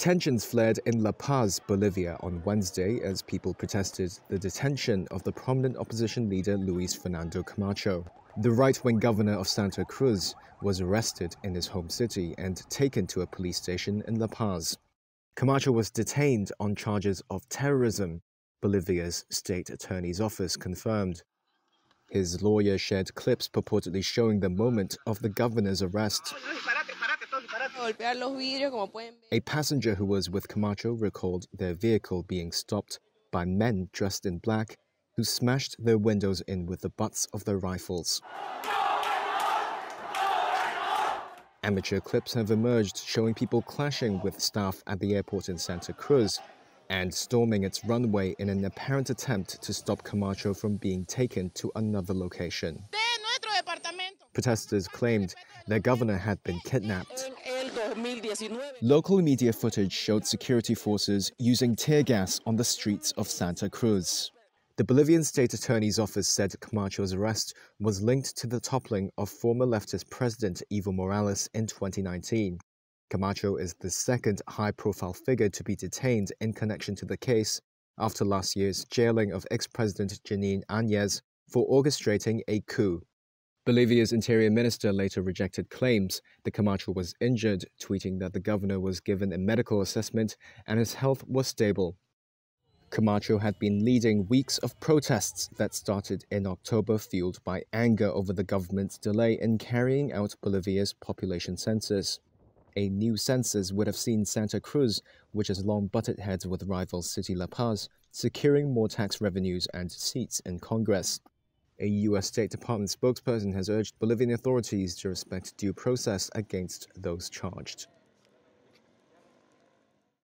Tensions flared in La Paz, Bolivia on Wednesday as people protested the detention of the prominent opposition leader Luis Fernando Camacho. The right wing governor of Santa Cruz was arrested in his home city and taken to a police station in La Paz. Camacho was detained on charges of terrorism, Bolivia's state attorney's office confirmed. His lawyer shared clips purportedly showing the moment of the governor's arrest. A passenger who was with Camacho recalled their vehicle being stopped by men dressed in black who smashed their windows in with the butts of their rifles. Amateur clips have emerged showing people clashing with staff at the airport in Santa Cruz and storming its runway in an apparent attempt to stop Camacho from being taken to another location. Protesters claimed their governor had been kidnapped. Local media footage showed security forces using tear gas on the streets of Santa Cruz. The Bolivian state attorney's office said Camacho's arrest was linked to the toppling of former leftist president Evo Morales in 2019. Camacho is the second high profile figure to be detained in connection to the case after last year's jailing of ex President Jeanine Áñez for orchestrating a coup. Bolivia's interior minister later rejected claims that Camacho was injured, tweeting that the governor was given a medical assessment and his health was stable. Camacho had been leading weeks of protests that started in October, fueled by anger over the government's delay in carrying out Bolivia's population census. A new census would have seen Santa Cruz, which has long butted heads with rival city La Paz, securing more tax revenues and seats in Congress. A U.S. State Department spokesperson has urged Bolivian authorities to respect due process against those charged.